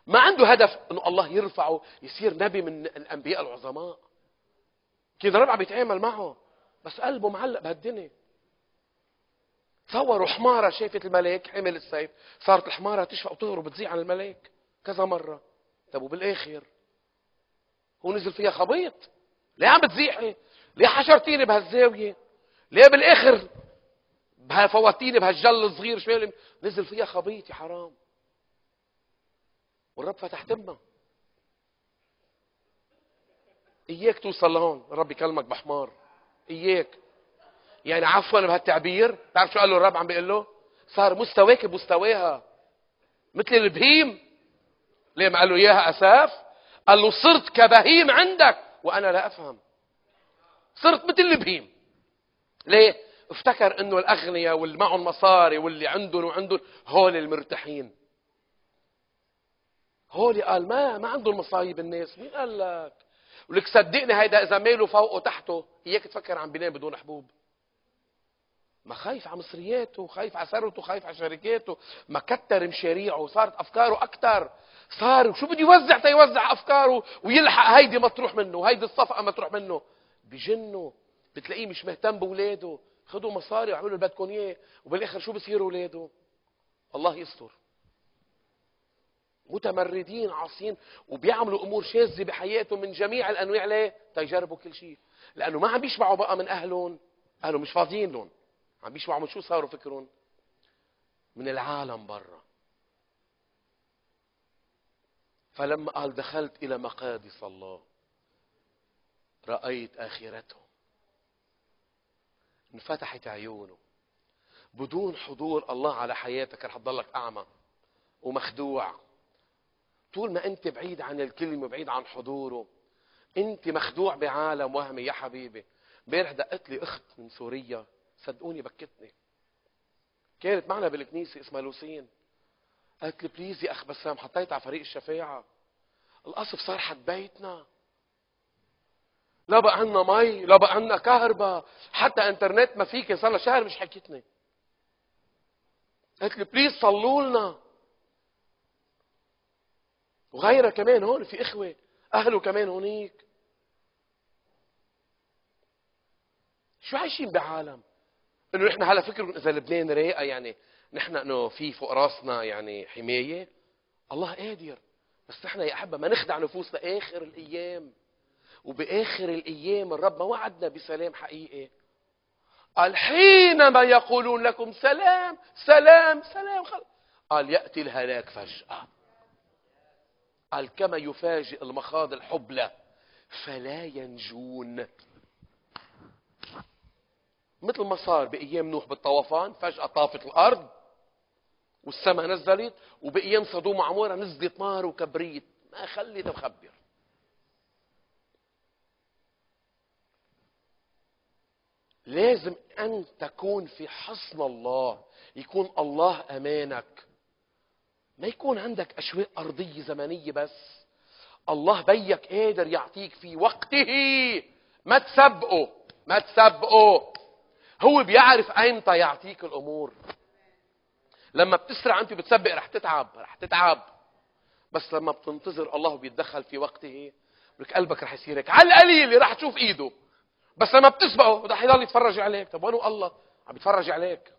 ما عنده هدف إنه الله يرفعه يصير نبي من الأنبياء العظماء. كده رب عم بيتعامل معه. بس قلبه معلق بهالدنيا. تصوروا حمارة شافت الملاك حمل السيف. صارت الحمارة تشفق وتهرب وتزيع عن الملاك كذا مرة. طب وبالآخر؟ هو نزل فيها خبيط. ليه عم بتزيحي؟ ليه حشرتيني بهالزاوية؟ ليه بالآخر فوتيني بهالجل الصغير؟ شوي نزل فيها خبيط يا حرام. والرب فتح دمها إياك توصل لهون. الرب يكلمك بحمار. إياك. يعني عفوا بهالتعبير. بتعرف شو قال له الرب؟ عم بيقول له صار مستواك بمستواها. مثل البهيم. ليه ما قال له إياها أساف؟ قال له صرت كبهيم عندك وأنا لا أفهم. صرت مثل البهيم. ليه؟ افتكر إنه الأغنياء واللي معهم مصاري واللي عندهم وعندهم هول المرتاحين. هول قال ما ما عندهم مصايب الناس مين قال لك؟ ولك صدقني هيدا إذا ماله فوقه تحته إياك تفكر عم بينام بدون حبوب. ما خايف على مصرياته خايف على ثروته خايف على شركاته. ما كتر مشاريعه صارت أفكاره أكثر صار شو بده يوزع تيوزع أفكاره ويلحق هيدي ما تروح منه وهيدي الصفقة ما تروح منه. بجنه بتلاقيه مش مهتم باولاده خذوا مصاري واعملوا اللي بدكم إياه وبالآخر شو بصيروا أولاده؟ الله يستر. متمردين عاصين وبيعملوا أمور شاذة بحياتهم من جميع الأنواع. ليه؟ تيجربوا كل شيء. لأنه ما عم بيشبعوا بقى من أهلهم. أهلهم مش فاضيين لهم. عم بيشبعوا من شو صاروا فكرهم؟ من العالم برا. فلما قال دخلت إلى مقادس الله رأيت اخرته انفتحت عيونه. بدون حضور الله على حياتك رح تضلك أعمى ومخدوع. طول ما أنت بعيد عن الكلمة بعيد عن حضوره أنت مخدوع بعالم وهمي يا حبيبي. امبارح دقت لي أخت من سوريا صدقوني بكتني. كانت معنا بالكنيسة اسمها لوسين. قالت لي please يا أخ بسام حطيت على فريق الشفاعة. القصف صار حد بيتنا. لا بقى عنا مي لا بقى عنا كهرباء حتى إنترنت ما فيك صار لها شهر مش حكيتني. قالت لي بليز صلوا لنا. وغيرها كمان هون في إخوة أهله كمان هونيك. شو عايشين بعالم؟ إنه نحن هلا فكر إذا لبنان رايقة يعني نحن إنه في فوق راسنا يعني حماية. الله قادر بس إحنا يا أحبة ما نخدع نفوسنا آخر الأيام. وبآخر الأيام الرب ما وعدنا بسلام حقيقي. قال حينما يقولون لكم سلام سلام سلام خل... قال يأتي الهلاك فجأة. قال كما يفاجئ المخاض الحبلى فلا ينجون. مثل ما صار بأيام نوح بالطوفان فجأة طافت الأرض والسماء نزلت وبأيام صدوم وعموره نزلت نار وكبريت. ما خلي مخبر. لازم أن تكون في حصن الله يكون الله أمانك. ما يكون عندك أشواق أرضية زمنية بس. الله بيك قادر يعطيك في وقته. ما تسبقه ما تسبقه. هو بيعرف ايمتى يعطيك الأمور. لما بتسرع أنت بتسبق رح تتعب رح تتعب. بس لما بتنتظر الله بيتدخل في وقته لك قلبك رح يصير هيك على القليل رح تشوف إيده. بس لما بتسبقه رح يضل يتفرج عليك. طب وين الله؟ عم يتفرج عليك.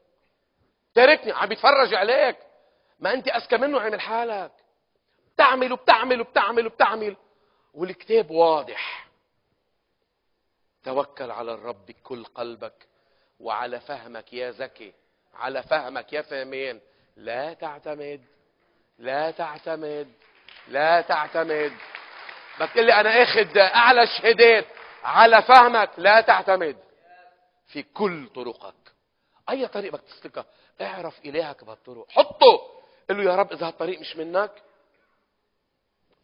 تاركني عم يتفرج عليك. ما أنت أذكى منه عمل حالك. بتعمل وبتعمل وبتعمل وبتعمل. والكتاب واضح. توكل على الرب بكل قلبك وعلى فهمك يا ذكي على فهمك يا فهمين. لا تعتمد. لا تعتمد. لا تعتمد. بتقول لي أنا أخذ أعلى شهادات على فهمك. لا تعتمد. في كل طرقك. أي طريق بدك تسلكها اعرف إلهك بهالطرق حطه. قل له يا رب إذا هالطريق مش منك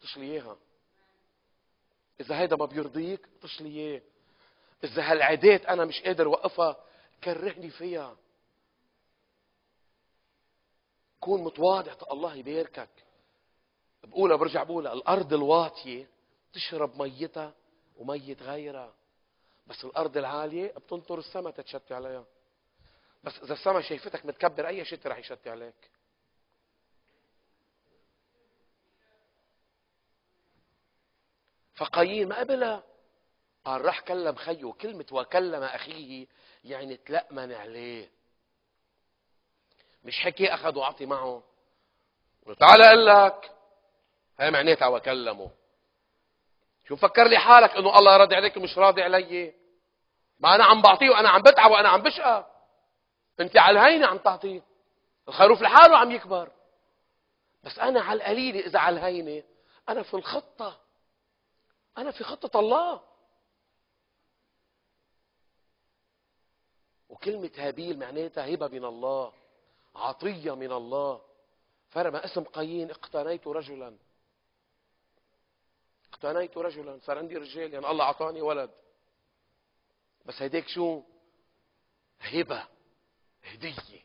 طش لي إياها. إذا هيدا ما بيرضيك طش لي إياه. إذا هالعادات أنا مش قادر أوقفها كرهني فيها. كون متواضع الله يباركك. بقولها برجع بقولها الأرض الواطية تشرب ميتها ومية غيرها. بس الأرض العالية بتنطر السماء تتشتي عليها. بس إذا السماء شايفتك متكبر أي شتي رح يشتي عليك. فقايين ما قبلها. قال راح كلم خيه كلمة وكلم أخيه يعني تلأمن عليه. مش حكي أخذ وعطي معه. تعال أقول لك. هي معناتها وكلمه. شو فكر لي حالك إنه الله راضي عليك ومش راضي علي؟ ما أنا عم بعطيه وأنا عم بتعب وأنا عم بشقى. أنت على الهينة عم تعطيه. الخروف لحاله عم يكبر. بس أنا على القليله إذا على الهينة. أنا في الخطة. أنا في خطة الله. وكلمة هابيل معناتها هبة من الله عطية من الله. فرما اسم قايين اقتنيت رجلا. اقتنيت رجلا. صار عندي رجال يعني الله اعطاني ولد. بس هيديك شو؟ هبة هدية.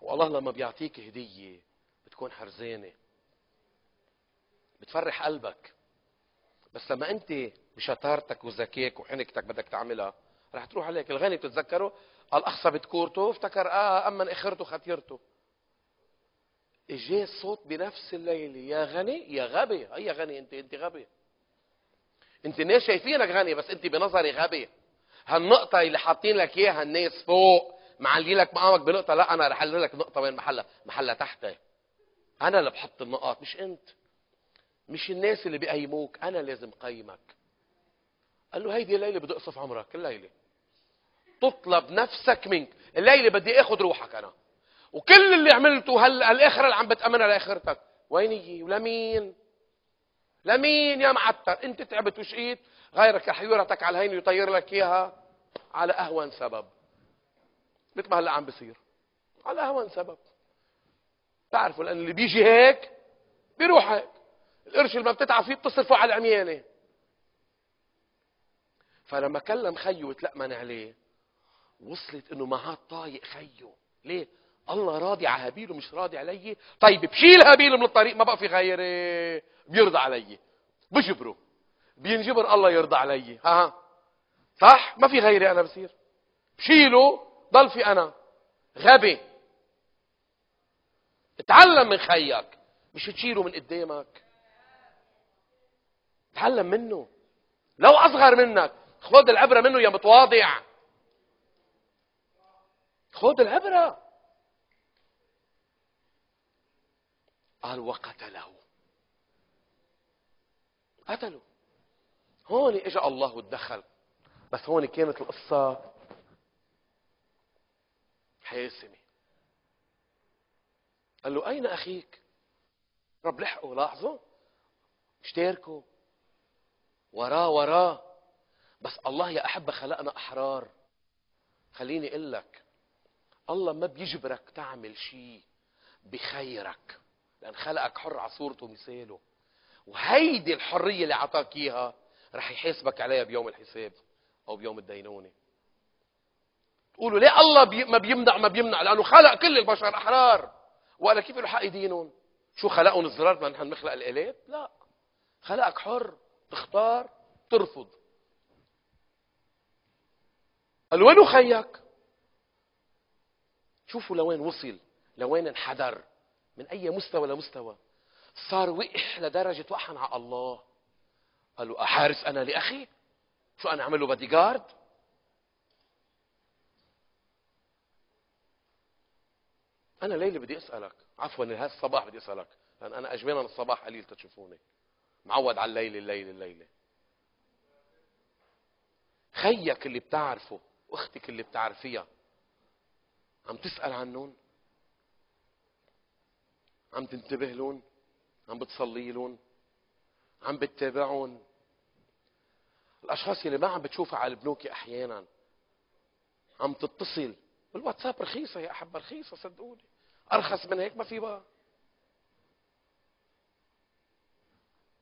والله لما بيعطيك هدية بتكون حرزانة. بتفرح قلبك. بس لما انت بشطارتك وذكائك وحنكتك بدك تعملها رح تروح عليك. الغني بتتذكره؟ قال اخصبت كورته افتكر آه أمن إخرته ختيرته اجاه الصوت بنفس الليلة. يا غني يا غبي. هي غني أنت أنت غبي. أنت الناس شايفينك غني بس أنت بنظري غبي. هالنقطة اللي حاطين لك إياها الناس فوق معلي لك مقامك بنقطة لا أنا رح لك نقطة وين محلها. محلها تحتي. أنا اللي بحط النقاط مش أنت. مش الناس اللي بيقيموك أنا لازم قيمك. قال له هيدي الليلة بدي أقصف عمرك الليلة. تطلب نفسك منك. الليلة بدي آخذ روحك أنا. وكل اللي عملته هلا الاخره اللي عم بتامنها لآخرتك؟ وين هي ولمين لمين يا معتر؟ أنت تعبت وشقيت غيرك حيورتك على الهين يطير لك إياها. على أهون سبب. مثل ما هلا عم بصير. على أهون سبب. بتعرفوا لأن اللي بيجي هيك بيروح هيك. القرش اللي ما بتتعب فيه بتصرفه على العميانه فلما كلم خيه وتلأمن عليه وصلت إنه ما عاد طايق خيه. ليه؟ الله راضي على هابيل ومش راضي علي؟ طيب بشيل هابيل من الطريق ما بقى في غيري بيرضى علي. بجبره. بينجبر الله يرضى علي. ها. صح؟ ما في غيري أنا بصير. بشيله ضل في أنا. غبي. اتعلم من خيك. مش تشيله من قدامك. تعلم منه. لو أصغر منك خذ العبرة منه يا متواضع. خذ العبرة. قال وقتله. قتله. هون اجى الله وتدخل بس هون كانت القصة حاسمة. قال له أين أخيك؟ رب لحقه لاحظوا اشتركوا وراه وراه بس الله يا أحبة خلقنا أحرار. خليني أقول لك الله ما بيجبرك تعمل شيء بخيرك لأن خلقك حر على صورته ومثاله. وهيدي الحرية اللي أعطاك إياها رح يحاسبك عليها بيوم الحساب أو بيوم الدينونة. تقولوا ليه الله بي ما بيمنع ما بيمنع؟ لأنه خلق كل البشر أحرار. وقال كيف له حق يدينهم شو خلقهم الزرار ما نحن نخلق الآلات؟ لا. خلقك حر. تختار ترفض. قال وين خيك شوفوا لوين وصل لوين انحدر من أي مستوى لمستوى. صار وقح لدرجة وحن على الله. قال له أحارس أنا لأخي؟ شو أنا اعمل له بادي جارد أنا ليلى بدي أسألك عفوا هذا الصباح بدي أسألك لأن أنا اجمالا الصباح قليل تشوفوني. معود على الليل الليل الليلة خيك اللي بتعرفه واختك اللي بتعرفيها. عم تسأل عنهم؟ عم تنتبه لهم؟ عم بتصلي لهم؟ عم بتتابعهم؟ الأشخاص اللي ما عم بتشوفها على البنوك أحيانا. عم تتصل. الواتساب رخيصة يا أحبة رخيصة صدقوني. أرخص من هيك ما في بقى.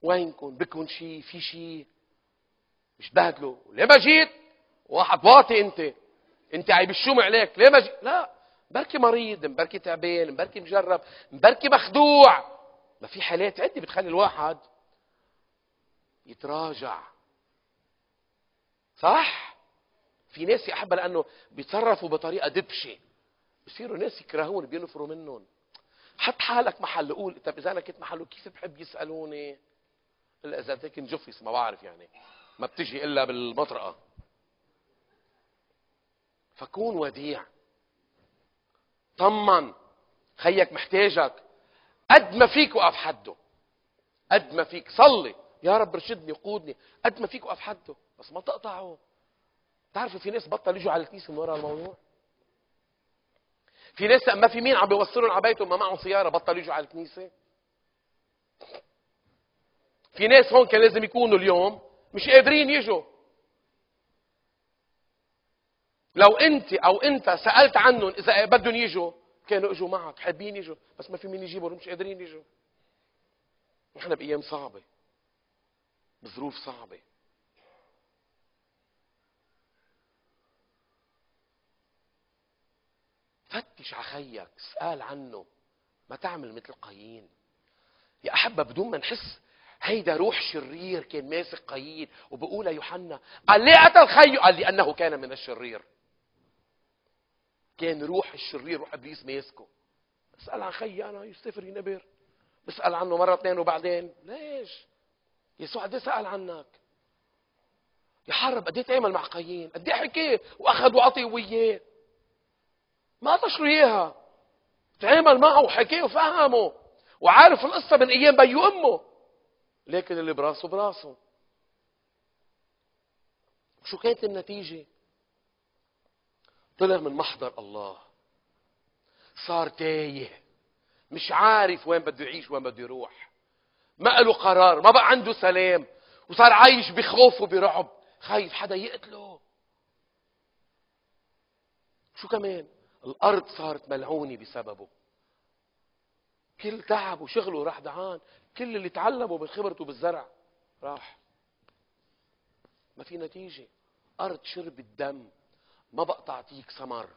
وينكم بكم شيء في شيء مش بهدلوا ليه ما جيت؟ واحد واطي انت. انت عيب الشوم عليك. ليه ما جيت لا بركي مريض بركي تعبان بركي مجرب بركي مخدوع. ما في حالات عدة بتخلي الواحد يتراجع. صح؟ في ناس يا احبه لأنه بيتصرفوا بطريقة دبشة. بصيروا ناس يكرهون بينفروا منهم. حط حالك محل. قول طب إذا أنا كنت محله كيف بحب يسألوني؟ اذا كنت جفس ما بعرف يعني. ما بتجي إلا بالمطرقه فكون وديع. طمن. خيك محتاجك. قد ما فيك وقف حده. قد ما فيك. صلي. يا رب ارشدني قودني. قد ما فيك وقف حده. بس ما تقطعه. تعرفوا في ناس بطل يجوا على الكنيسه من وراء الموضوع؟ في ناس ما في مين عم بيوصلهم على بيتهم ما معهم سيارة بطل يجوا على الكنيسة؟ في ناس هون كان لازم يكونوا اليوم مش قادرين يجوا لو انت أو انت سالت عنهم اذا بدهم يجوا كانوا اجوا معك حابين يجوا بس ما في مين يجيبهم مش قادرين يجوا نحن بايام صعبه بظروف صعبه فتش على خيك اسال عنه ما تعمل مثل قايين يا احبه بدون ما نحس هيدا روح شرير كان ماسك قايين وبقول يوحنا قال ليه قتل خيه قال لأنه كان من الشرير. كان روح الشرير روح ابليس ماسكه. بسأل عن خيي أنا يوسف ينبر بسأل عنه مرة اثنين وبعدين. ليش؟ يسوع قد سأل عنك؟ يحرب قد إيه تعمل مع قايين؟ قد إيه حكي وأخذ وعطي وياه؟ ما تشروا إياها. تعامل معه وحكيه وفهمه. وعارف القصة من أيام بي وامه لكن اللي براسه براسه. شو كانت النتيجة؟ طلع من محضر الله. صار تايه. مش عارف وين بده يعيش وين بده يروح. ما له قرار ما بقى عنده سلام. وصار عايش بخوف وبرعب. خايف حدا يقتله. شو كمان؟ الأرض صارت ملعونة بسببه. كل تعب وشغله راح دعان كل اللي تعلمه من خبرته بالزرع راح. ما في نتيجة. أرض شربت دم. ما بقى تعطيك ثمر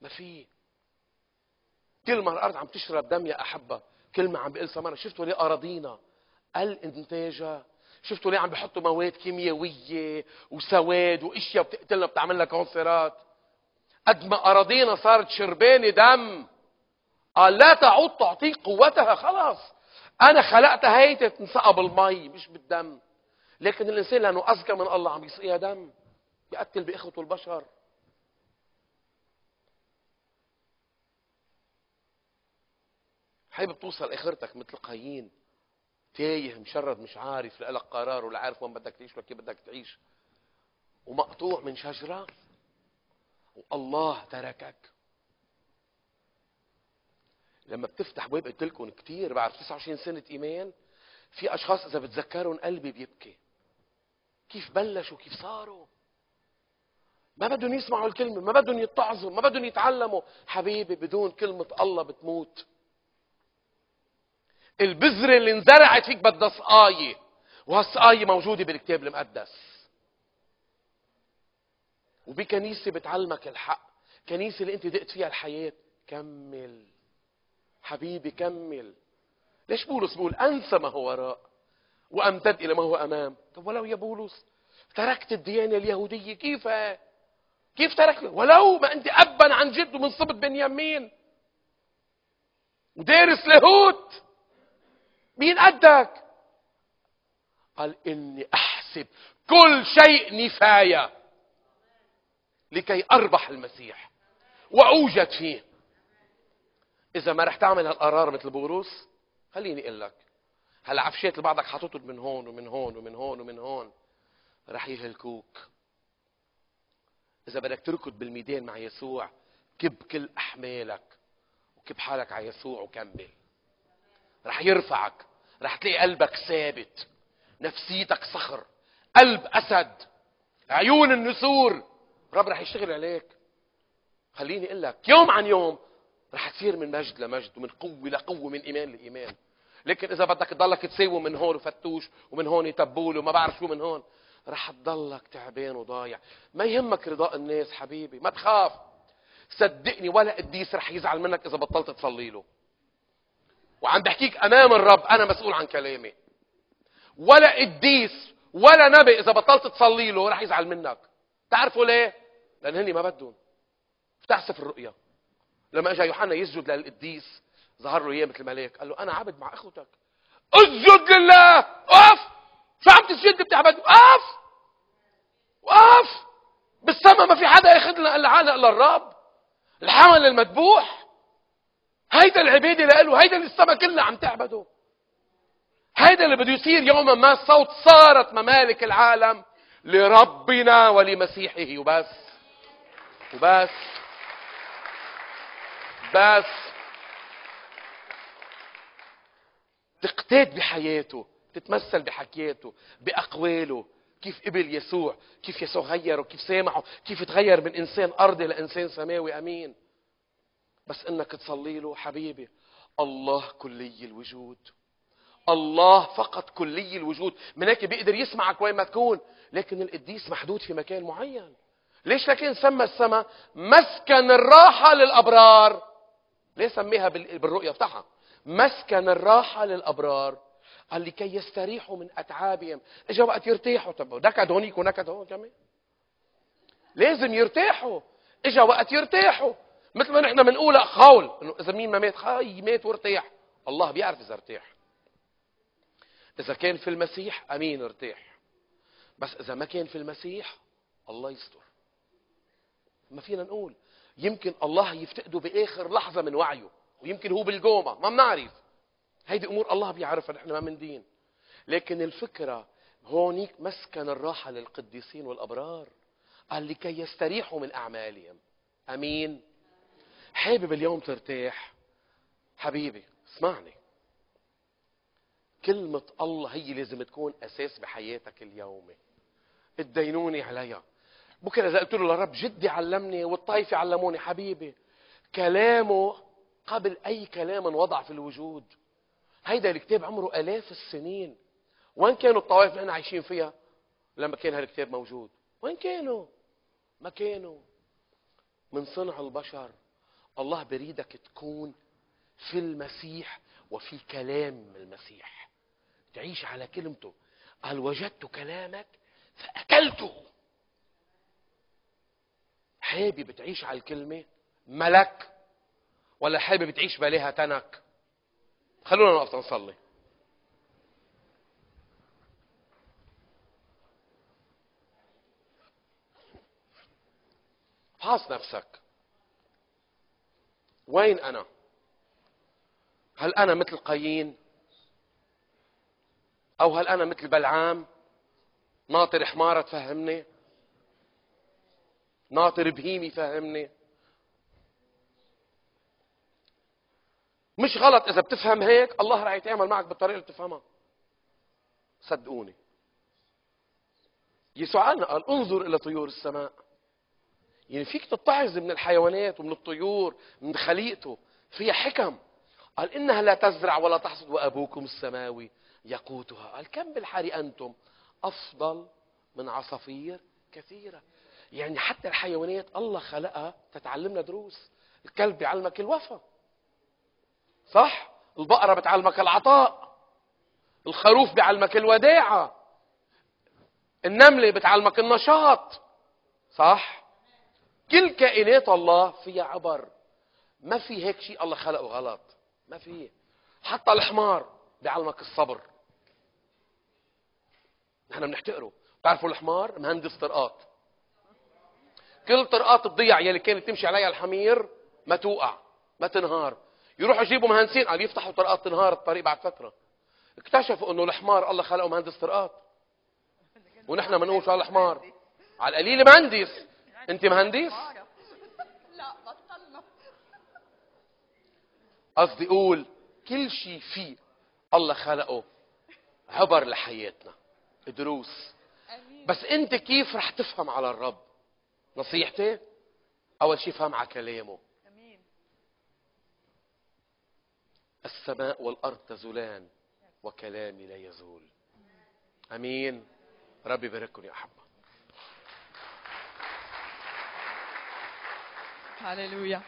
ما في. كل ما الأرض عم تشرب دم يا أحبة كل ما عم بيقل ثمر شفتوا ليه أراضينا؟ قل إنتاجها. شفتوا ليه عم بيحطوا مواد كيميائية وسواد وأشياء بتقتلنا بتعمل لنا كونسرات؟ قد ما أراضينا صارت شربانة دم. قال لا تعود تعطيك قوتها خلاص. أنا خلقتها هيك تنسقى بالمي مش بالدم. لكن الإنسان لأنه أذكى من الله عم يسقيها دم يقتل بإخوته البشر. حبيبي بتوصل آخرتك مثل قايين. تايه مشرد مش عارف لا لك قرار ولا عارف وين بدك تعيش ولا كيف بدك تعيش. ومقطوع من شجرة. والله تركك. لما بتفتح بواب قلت لكم كثير بعد 29 سنة إيمان في أشخاص إذا بتذكرهم قلبي بيبكي. كيف بلشوا؟ كيف صاروا؟ ما بدهم يسمعوا الكلمة ما بدهم يتعظوا ما بدهم يتعلموا. حبيبي بدون كلمة الله بتموت. البذرة اللي انزرعت فيك بدها سقاية وهالسقاية موجودة بالكتاب المقدس. وبكنيسة بتعلمك الحق كنيسة اللي أنت دقت فيها الحياة كمل. حبيبي كمل. ليش بولس بيقول أنسى ما هو وراء وأمتد إلى ما هو أمام؟ طب ولو يا بولس تركت الديانة اليهودية كيف؟ كيف تركت؟ ولو ما أنت ابا عن جد ومن صبت بنيامين. ودارس لاهوت. مين قدك؟ قال إني أحسب كل شيء نفاية لكي أربح المسيح وأوجد فيه. إذا ما رح تعمل هالقرار مثل بوروس خليني أقول لك هالعفشات اللي بعضك حاططهم من هون ومن هون ومن هون ومن هون رح يهلكوك. إذا بدك تركض بالميدان مع يسوع كب كل أحمالك وكب حالك على يسوع وكمل. رح يرفعك رح تلاقي قلبك ثابت نفسيتك صخر قلب أسد عيون النسور. رب رح يشتغل عليك. خليني أقول لك يوم عن يوم رح تصير من مجد لمجد ومن قوة لقوة من إيمان لإيمان. لكن إذا بدك تضلك تساوي من هون وفتوش ومن هون تبول وما بعرف شو من هون رح تضلك تعبان وضايع. ما يهمك رضاء الناس حبيبي ما تخاف. صدقني ولا قديس رح يزعل منك إذا بطلت تصلي له. وعم بحكيك امام الرب أنا مسؤول عن كلامي. ولا قديس ولا نبي إذا بطلت تصلي له رح يزعل منك. تعرفوا ليه؟ لأن هني ما بدهم. افتح سفر الرؤيا لما اجى يوحنا يسجد للقديس ظهر له اياه مثل ملاك قال له أنا عبد مع إخوتك. اسجد لله! وقف شو عم تسجد بتعبد وقف وقف بالسماء ما في حدا ياخذ لنا العانق إلا الرب. الحمل المذبوح. هيدا العباده له هيدا اللي السماء كلها عم تعبده. هيدا اللي بده يصير يوما ما الصوت صارت ممالك العالم لربنا ولمسيحه. وبس. وبس. بس تقتاد بحياته تتمثل بحكياته بأقواله. كيف قبل يسوع كيف يسوع غيره كيف سامحه كيف تغير من إنسان أرضي لإنسان سماوي. أمين. بس إنك تصلي له حبيبي الله كلي الوجود. الله فقط كلي الوجود. من هيك بيقدر يسمعك وين ما تكون لكن القديس محدود في مكان معين. ليش؟ لكن سمى السماء مسكن الراحة للأبرار. ليه سميها بالرؤية بتاعها. مسكن الراحة للأبرار قال لكي يستريحوا من أتعابهم. إجا وقت يرتاحوا. طب نكد هونيك ونكد هون كمان. لازم يرتاحوا. إجا وقت يرتاحوا. مثل ما نحن بنقول خول إنه إذا مين ما مات؟ خاي مات وارتاح. الله بيعرف إذا ارتاح. إذا كان في المسيح أمين ارتاح. بس إذا ما كان في المسيح الله يستر. ما فينا نقول. يمكن الله يفتقده بآخر لحظة من وعيه ويمكن هو بالجومة ما بنعرف. هيدي أمور الله بيعرفها نحن ما من دين لكن الفكرة هونيك مسكن الراحة للقديسين والأبرار قال لكي يستريحوا من أعمالهم. أمين. حابب اليوم ترتاح؟ حبيبي اسمعني. كلمة الله هي لازم تكون أساس بحياتك اليومي. الدينوني عليها. بكرة إذا قلت له لرب جدي علمني والطائفة علموني حبيبي كلامه قبل أي كلام وضع في الوجود. هيدا الكتاب عمره آلاف السنين. وين كانوا الطوائف اللي إحنا عايشين فيها؟ لما كان هالكتاب موجود. وين كانوا؟ ما كانوا. من صنع البشر. الله بريدك تكون في المسيح وفي كلام المسيح. تعيش على كلمته. قال وجدت كلامك فأكلته. حابب تعيش على الكلمة؟ ملك ولا حابب تعيش بالها تنك؟ خلونا نقف نصلي. فحص نفسك. وين أنا؟ هل أنا مثل قايين؟ أو هل أنا مثل بلعام؟ ناطر حمارة تفهمني؟ ناطر بهيمي يفهمني. مش غلط إذا بتفهم هيك الله رح يتعامل معك بالطريقة اللي بتفهمها. صدقوني. يسوع قال انظر إلى طيور السماء. يعني فيك تتعظ من الحيوانات ومن الطيور من خليقته. فيها حكم. قال إنها لا تزرع ولا تحصد وأبوكم السماوي يقوتها قال كم بالحري أنتم؟ أفضل من عصافير كثيرة. يعني حتى الحيوانات الله خلقها تتعلمنا دروس. الكلب بيعلمك الوفا. صح؟ البقرة بتعلمك العطاء. الخروف بيعلمك الوداعة. النملة بتعلمك النشاط. صح؟ كل كائنات الله فيها عبر. ما في هيك شيء الله خلقه غلط. ما في. حتى الحمار بيعلمك الصبر. نحن بنحتقره. بتعرفوا الحمار؟ مهندس طرقات. كل طرقات تضيع يلي كانت تمشي عليها الحمير ما توقع ما تنهار. يروحوا يجيبوا مهندسين قال يفتحوا طرقات تنهار الطريق بعد فترة. اكتشفوا إنه الحمار الله خلقه مهندس طرقات. ونحن بنقول شو الحمار. على القليل مهندس أنت مهندس؟ لا بطلنا. قصدي أقول كل شيء فيه الله خلقه عبر لحياتنا. دروس بس أنت كيف رح تفهم على الرب؟ نصيحتي؟ أول شيء فهم على كلامه. آمين. السماء والأرض تزولان وكلامي لا يزول. آمين. ربي يبارككم يا أحبة. هللويا.